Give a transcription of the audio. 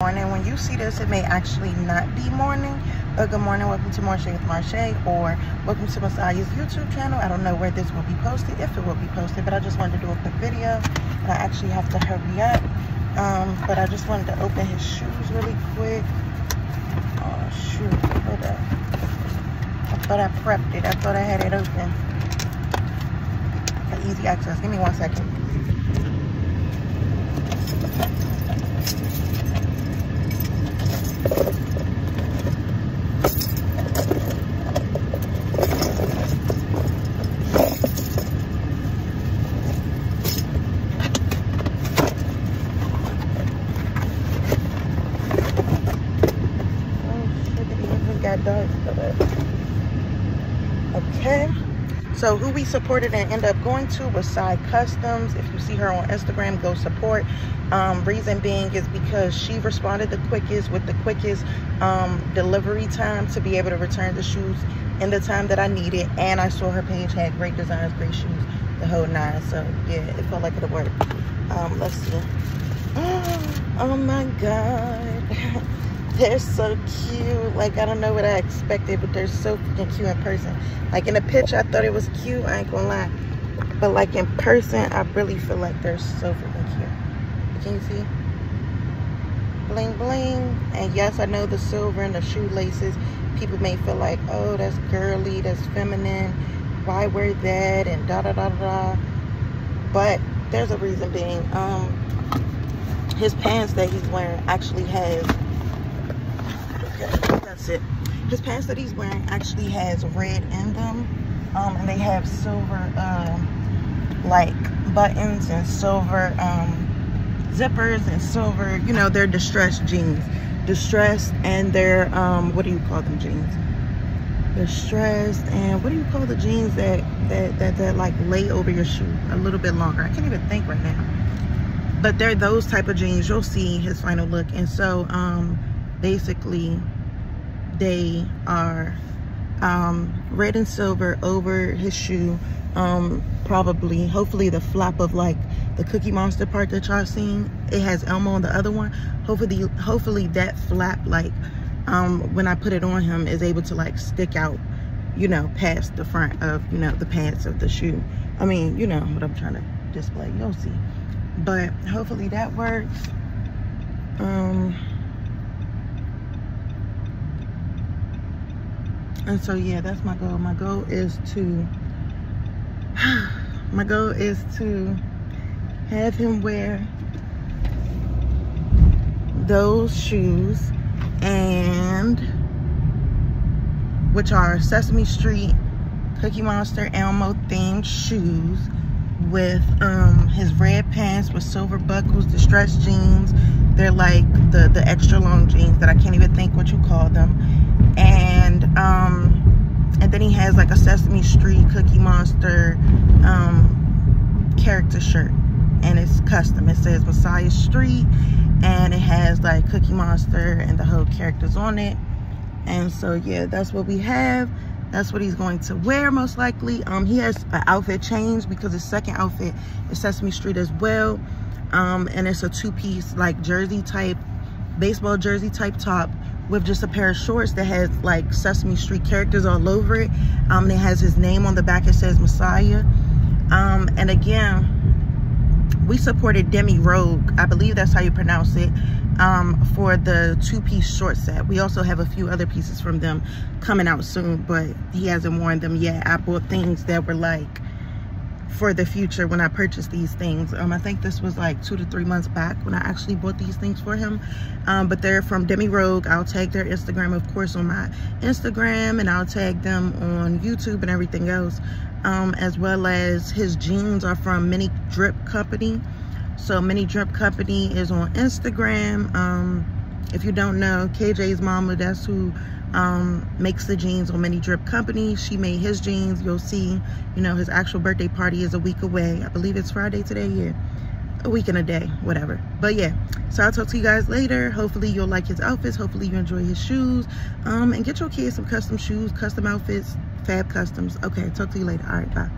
morning. When you see this it may actually not be morning but good morning. Welcome to MoreShay with Marshay or welcome to Messiah's YouTube channel. I don't know where this will be posted if it will be posted but I just wanted to do a quick video. And I actually have to hurry up um, but I just wanted to open his shoes really quick. Oh shoot hold up. I thought I prepped it. I thought I had it open. For easy access. Give me one second Okay. So who we supported and end up going to was Side Customs. If you see her on Instagram, go support. Um, reason being is because she responded the quickest with the quickest um, delivery time to be able to return the shoes in the time that I needed. And I saw her page had great designs, great shoes, the whole nine. So yeah, it felt like it'll work. Um, let's see. Oh my God. They're so cute. Like i don't know what i expected but they're so freaking cute in person. Like in the picture i thought it was cute i ain't gonna lie. But like in person i really feel like they're so freaking cute. Can you see? Bling bling. And yes i know the silver and the shoelaces. People may feel like oh that's girly that's feminine. Why wear that? And da da da da. But there's a reason being um his pants that he's wearing actually has that's it. His pants that he's wearing actually has red in them um, and they have silver um, like buttons and silver um, zippers and silver you know they're distressed jeans. Distressed and they're um, what do you call them jeans? Distressed and what do you call the jeans that that that, that like lay over your shoe? A little bit longer. I can't even think right now. But they're those type of jeans. You'll see his final look. And so um basically they are um, red and silver over his shoe um, probably hopefully the flap of like the cookie monster part that y'all seen it has elmo on the other one. Hopefully hopefully that flap like um, when I put it on him is able to like stick out you know past the front of you know the pants of the shoe. I mean you know what I'm trying to display you'll see. But hopefully that works. Um and so yeah that's my goal. My goal is to my goal is to have him wear those shoes and which are Sesame Street Cookie Monster Elmo themed shoes with um his red pants with silver buckles distressed jeans. They're like the the extra long jeans that I can't even think what you call them and um and then he has like a sesame street cookie monster um character shirt. And it's custom. It says messiah street and it has like cookie monster and the whole characters on it. And so yeah that's what we have. That's what he's going to wear most likely. Um he has an outfit change because his second outfit is sesame street as well. Um and it's a two-piece like jersey type baseball jersey type top with just a pair of shorts that has like Sesame Street characters all over it. Um, it has his name on the back. It says Messiah. Um, and again, we supported Demi Rogue. I believe that's how you pronounce it. Um, for the two-piece short set. We also have a few other pieces from them coming out soon, but he hasn't worn them yet. I bought things that were like for the future when I purchase these things. Um, I think this was like two to three months back when I actually bought these things for him. Um, but they're from Demi Rogue. I'll tag their Instagram, of course, on my Instagram and I'll tag them on YouTube and everything else. Um, as well as his jeans are from Mini Drip Company. So Mini Drip Company is on Instagram. Um, if you don't know, KJ's mama, that's who um, makes the jeans on Mini Drip Company. She made his jeans. You'll see, you know, his actual birthday party is a week away. I believe it's Friday today. Yeah, a week and a day, whatever. But yeah, so I'll talk to you guys later. Hopefully you'll like his outfits. Hopefully you enjoy his shoes. Um, and get your kids some custom shoes, custom outfits, Fab Customs. Okay, talk to you later. All right, bye.